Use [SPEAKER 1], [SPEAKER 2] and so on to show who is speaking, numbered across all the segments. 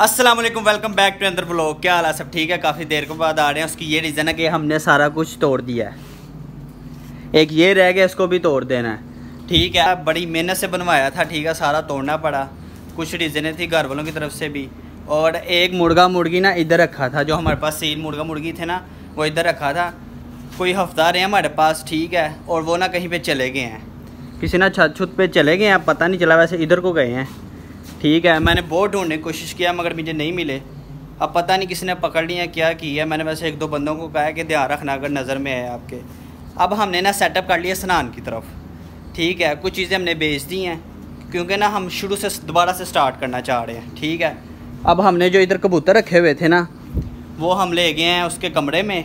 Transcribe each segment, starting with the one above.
[SPEAKER 1] वालेकुम welcome back to अंदर blog क्या हाल है? सब ठीक है? काफ़ी देर के बाद आ रहे हैं। उसकी ये रीज़न है कि हमने सारा कुछ तोड़ दिया है। एक ये रह गया, इसको भी तोड़ देना है। ठीक है, बड़ी मेहनत से बनवाया था, ठीक है, सारा तोड़ना पड़ा। कुछ रीज़नें थी घर वालों की तरफ़ से भी। और एक मुर्गा मुर्गी ना इधर रखा था, जो हमारे पास सील मुर्गा मुर्गी थे ना, वो इधर रखा था। कोई हफ़्ता रहे हमारे पास, ठीक है, और वो ना कहीं पर चले गए हैं। किसी ना छत छुत पर चले गए हैं, पता नहीं चला, वैसे इधर को गए हैं। ठीक है, मैंने बहुत ढूँढने की कोशिश किया, मगर मुझे नहीं मिले। अब पता नहीं किसी ने पकड़ लिया, क्या किया। मैंने वैसे एक दो बंदों को कहा है कि ध्यान रखना अगर नज़र में आए आपके। अब हमने ना सेटअप कर लिया स्नान की तरफ़। ठीक है, कुछ चीज़ें हमने बेच दी हैं, क्योंकि ना हम शुरू से दोबारा से स्टार्ट करना चाह रहे हैं। ठीक है, अब हमने जो इधर कबूतर रखे हुए थे ना, वो हम ले गए हैं उसके कमरे में।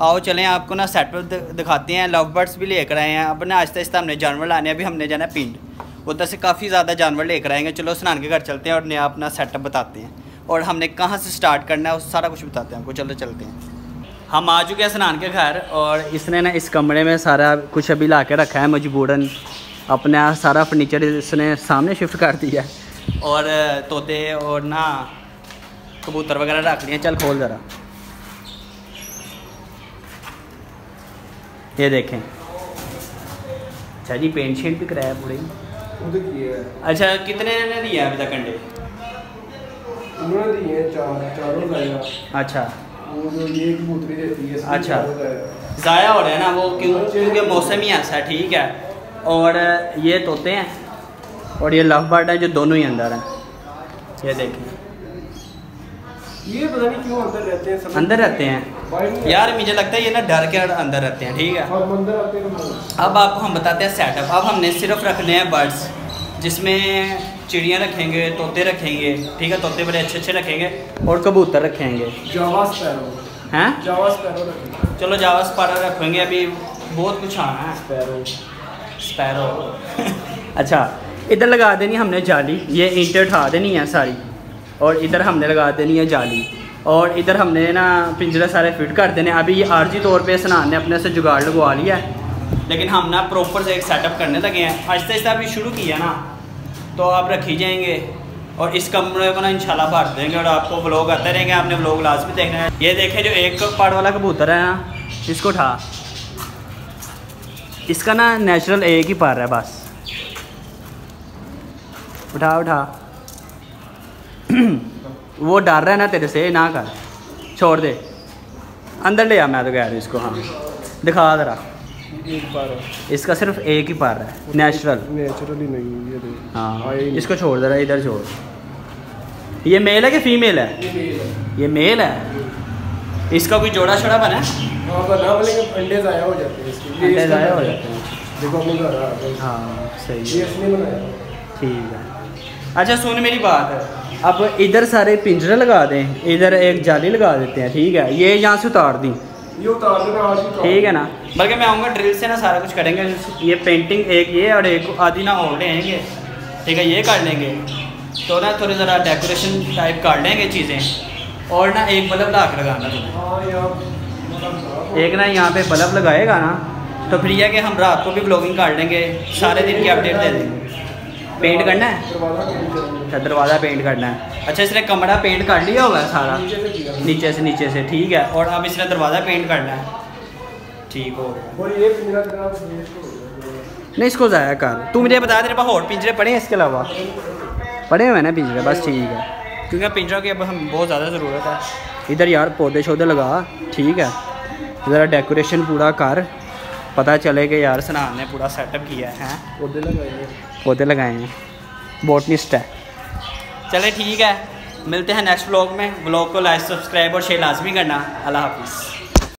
[SPEAKER 1] आओ चलें, आपको ना सेटअप दिखाते हैं लव बर्ड्स भी लेकर आए हैं। अब ना आहिस्ता आहिस्ता हमने जानवर लाने अभी हमने जाना पिंड। उधर से काफ़ी ज़्यादा जानवर लेकर आएँगे। चलो, स्नान के घर चलते हैं और नया अपना सेटअप बताते हैं। और हमने कहाँ से स्टार्ट करना है सारा कुछ बताते हैं आपको चलो, चलते हैं। हम आ चुके हैं स्नान के घर और इसने ना इस कमरे में सारा कुछ अभी ला के रखा है, मजबूरन। अपना सारा फर्नीचर इसने सामने शिफ्ट कर दिया और तोते और ना कबूतर वगैरह रख लिए चल, खोल ज़रा। ये देखें। अच्छा जी पेंट शेंट भी कराया पूरे। अच्छा कितने ने दिए अभी तक अंडे?
[SPEAKER 2] उन्होंने दिए चार चारों लाया
[SPEAKER 1] अच्छा।
[SPEAKER 2] वो जो ये कबूतरी देती है
[SPEAKER 1] अच्छा। ज़ाया हो। रहा है ना वो क्यों? क्योंकि मौसम ही ऐसा है ठीक है। और ये तोते हैं और ये लव बर्ड है जो दोनों ही अंदर हैं। ये देखें
[SPEAKER 2] ये पता नहीं क्यों अंदर रहते हैं
[SPEAKER 1] अंदर रहते हैं। यार मुझे लगता है ये ना डर के अंदर रहते हैं ठीक है?
[SPEAKER 2] हैं तो
[SPEAKER 1] अब आपको हम बताते हैं सेटअप अब हमने सिर्फ़ रखने हैं बर्ड्स जिसमें चिड़िया रखेंगे तोते रखेंगे ठीक है? तोते बड़े अच्छे अच्छे रखेंगे और कबूतर रखेंगे। हैं?
[SPEAKER 2] जावा
[SPEAKER 1] चलो जावा स्पारा रखेंगे अभी बहुत कुछ आना है।
[SPEAKER 2] स्पैरो
[SPEAKER 1] स्पैरो अच्छा इधर लगा देनी हमने जाली। ये ईंटें उठा देनी है सारी। और इधर हमने लगा देनी है जाली। और इधर हमने ना पिंजरे सारे फिट कर देने। अभी ये आर्जी तौर पे स्नान ने अपने से जुगाड़ लगवा लिया है। लेकिन हम ना प्रॉपर से एक सेटअप करने लगे हैं। आहिस्ता आहिस्ता अभी शुरू किया ना तो आप रखी जाएँगे। और इस कमरे को ना इंशाल्लाह भर देंगे और आपको ब्लॉग आते रहेंगे। आपने ब्लॉग लाजमी देखना है। ये देखें जो एक पार्ट वाला कबूतर है ना, इसको उठा। इसका ना नेचुरल एक ही पार है बस। उठा उठा। वो डर रहा है ना तेरे से ना कर। छोड़ दे। अंदर ले आ मैं तो कह रहा हूँ इसको हाँ। दिखा जरा। इसका सिर्फ़ एक ही पार है नेचुरल।
[SPEAKER 2] नेचुरली नहीं ये
[SPEAKER 1] हाँ। इसको छोड़ दे रहा इधर छोड़। ये मेल है कि फीमेल है?
[SPEAKER 2] ये मेल है।
[SPEAKER 1] है? इसका कोई जोड़ा छोड़ा बना है?
[SPEAKER 2] हाँ अंडे ज़ाया हो जाते हैं
[SPEAKER 1] अंडे ज़ाया हो जाते हैं।
[SPEAKER 2] देखो
[SPEAKER 1] हाँ। सही है। ठीक है। अच्छा सुन मेरी बात। है अब इधर सारे पिंजरे लगा दें इधर एक जाली लगा देते हैं ठीक है? ये यहाँ से उतार दी।
[SPEAKER 2] ये उतार
[SPEAKER 1] ठीक है ना? बल्कि मैं आऊँगा ड्रिल से ना सारा कुछ करेंगे। ये पेंटिंग एक ये और एक आधी ना और लेंगे ठीक है ये कर लेंगे। तो ना थोड़ी ज़रा डेकोरेशन टाइप कर लेंगे चीज़ें। और ना एक बल्ब ला के लगाना तुम्हें
[SPEAKER 2] हाँ
[SPEAKER 1] एक ना यहाँ पे बल्ब लगाएगा ना तो फिर यह कि हम रात को भी ब्लॉगिंग कर लेंगे सारे दिन की अपडेट दे देंगे। पेंट करना है? अच्छा दरवाज़ा पेंट करना है। अच्छा इसने कमरा पेंट कर लिया होगा सारा?
[SPEAKER 2] नीचे से
[SPEAKER 1] नीचे से ठीक है। और अब इसने दरवाज़ा पेंट करना है। ठीक हो नहीं इसको ज़ाया कर। तू मुझे बता तेरे पास और पिंजरे पड़े हैं इसके अलावा? पड़े हुए हैं ना पिंजरे बस ठीक है। क्योंकि पिंजरों की अब हम बहुत ज़्यादा ज़रूरत है। इधर यार पौधे शौधे लगा ठीक है। ज़रा डेकोरेशन पूरा कर। पता चले कि यार सनान ने पूरा सेटअप किया है।
[SPEAKER 2] पौधे लगाए
[SPEAKER 1] पौधे लगाए हैं। बोटनिस्ट है। चले ठीक है। मिलते हैं नेक्स्ट ब्लॉग में। ब्लॉग को लाइक सब्सक्राइब और शेयर लाजमी करना। अल्लाह हाफिज़।